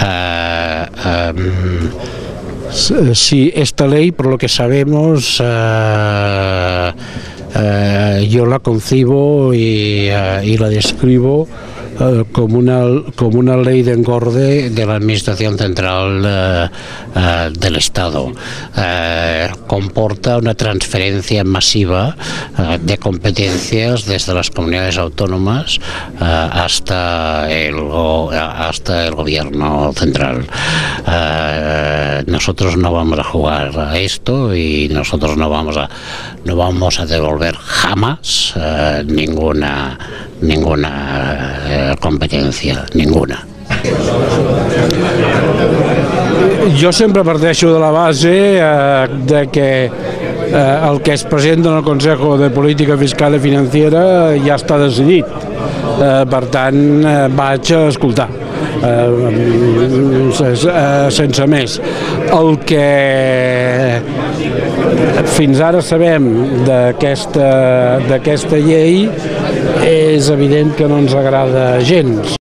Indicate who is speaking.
Speaker 1: Eh, eh, sí, esta ley, por lo que sabemos, eh, eh, yo la concibo y, y la describo eh, como una, como una ley de engorde de la Administración Central eh, eh, del Estado. Comporta una transferencia masiva de competencias desde las comunidades autónomas hasta, el, hasta el gobierno central. Nosotros no vamos a jugar a esto y nosotros no vamos a, no vamos a devolver jamás eh, ninguna, ninguna eh, competencia, ninguna.
Speaker 2: Jo sempre parteixo de la base eh, de que eh, el que es presenta en el Consejo de Política Fiscal i Financiera ja està decidit. Eh, per tant, eh, vaig a escoltar. Eh, eh, sense més. El que fins ara sabem d'aquesta llei és evident que no ens agrada gens